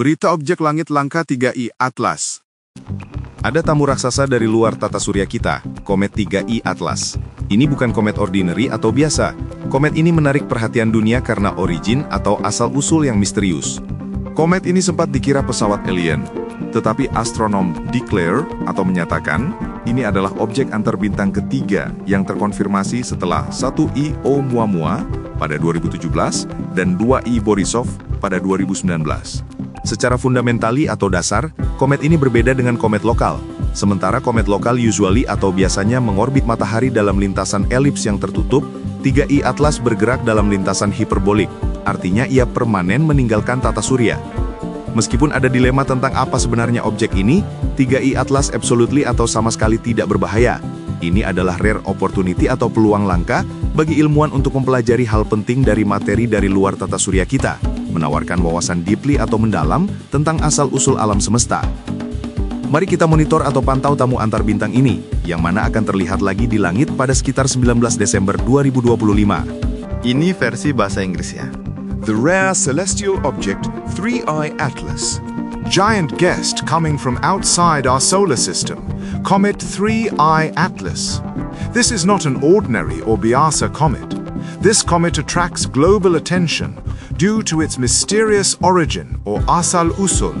Berita objek langit langka 3I Atlas. Ada tamu raksasa dari luar tata surya kita, komet 3I Atlas. Ini bukan komet ordinary atau biasa. Komet ini menarik perhatian dunia karena origin atau asal-usul yang misterius. Komet ini sempat dikira pesawat alien, tetapi astronom declare atau menyatakan ini adalah objek antar bintang ketiga yang terkonfirmasi setelah 1I Oumuamua pada 2017 dan 2I Borisov pada 2019. Secara fundamentali atau dasar, komet ini berbeda dengan komet lokal. Sementara komet lokal usually atau biasanya mengorbit matahari dalam lintasan elips yang tertutup, 3I Atlas bergerak dalam lintasan hiperbolik, artinya ia permanen meninggalkan tata surya. Meskipun ada dilema tentang apa sebenarnya objek ini, 3I Atlas absolutely atau sama sekali tidak berbahaya. Ini adalah rare opportunity atau peluang langka bagi ilmuwan untuk mempelajari hal penting dari materi dari luar tata surya kita menawarkan wawasan deeply atau mendalam tentang asal-usul alam semesta. Mari kita monitor atau pantau tamu antar bintang ini, yang mana akan terlihat lagi di langit pada sekitar 19 Desember 2025. Ini versi bahasa Inggrisnya. The rare celestial object 3I Atlas. Giant guest coming from outside our solar system, Comet 3I Atlas. This is not an ordinary or Biasa comet. This comet attracts global attention due to its mysterious origin or asal usul.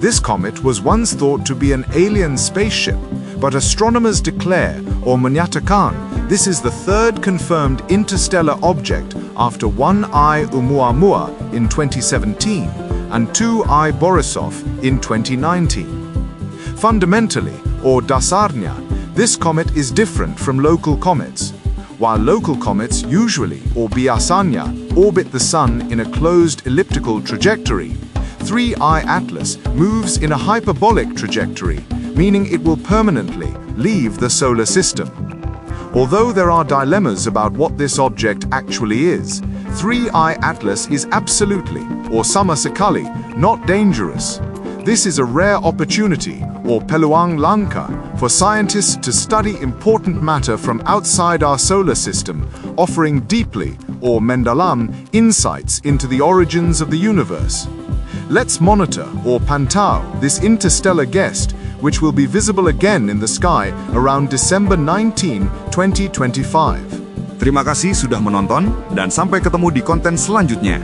This comet was once thought to be an alien spaceship, but astronomers declare, or menyatakan, this is the third confirmed interstellar object after 1I Oumuamua in 2017 and 2I Borisov in 2019. Fundamentally, or dasarnya, this comet is different from local comets. While local comets usually, or biasanya, orbit the Sun in a closed elliptical trajectory, 3I Atlas moves in a hyperbolic trajectory, meaning it will permanently leave the solar system. Although there are dilemmas about what this object actually is, 3I Atlas is absolutely, or sama sekali, not dangerous. This is a rare opportunity, or peluang Lanka, for scientists to study important matter from outside our solar system, offering deeply, or mendalam, insights into the origins of the universe. Let's monitor, or pantau, this interstellar guest, which will be visible again in the sky around December 19, 2025. Terima kasih sudah menonton, dan sampai ketemu di konten selanjutnya.